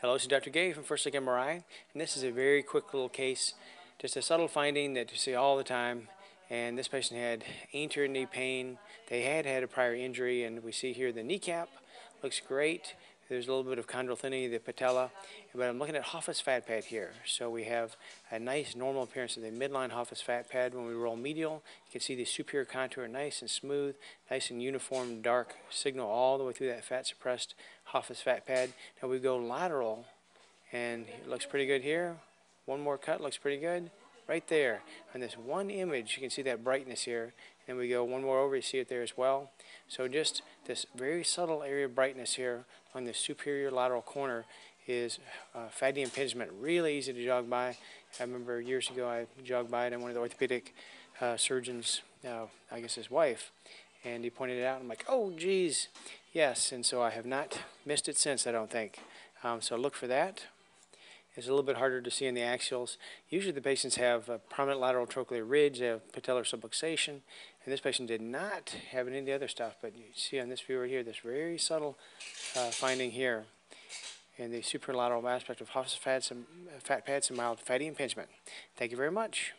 Hello, this is Dr. Gay from First Look MRI, and this is a very quick little case, just a subtle finding that you see all the time. And this patient had anterior knee pain. They had had a prior injury, and we see here the kneecap looks great. There's a little bit of chondral thinning of the patella, but I'm looking at Hoffa's fat pad here. So we have a nice normal appearance of the midline Hoffa's fat pad. When we roll medial, you can see the superior contour nice and smooth, nice and uniform dark signal all the way through that fat suppressed Hoffa's fat pad. Now we go lateral, and it looks pretty good here. One more cut looks pretty good right there. On this one image, you can see that brightness here. And we go one more over, you see it there as well. So just this very subtle area of brightness here on the superior lateral corner is uh, fatty impingement, really easy to jog by. I remember years ago I jogged by it and one of the orthopedic uh, surgeons, uh, I guess his wife, and he pointed it out. I'm like, oh, geez, yes. And so I have not missed it since, I don't think. Um, so look for that. It's a little bit harder to see in the axials. Usually the patients have a prominent lateral trochlear ridge, they have patellar subluxation, and this patient did not have any of the other stuff, but you see on this view right here, this very subtle uh, finding here in the superolateral aspect of Hoffa's some, fat pads and mild fatty impingement. Thank you very much.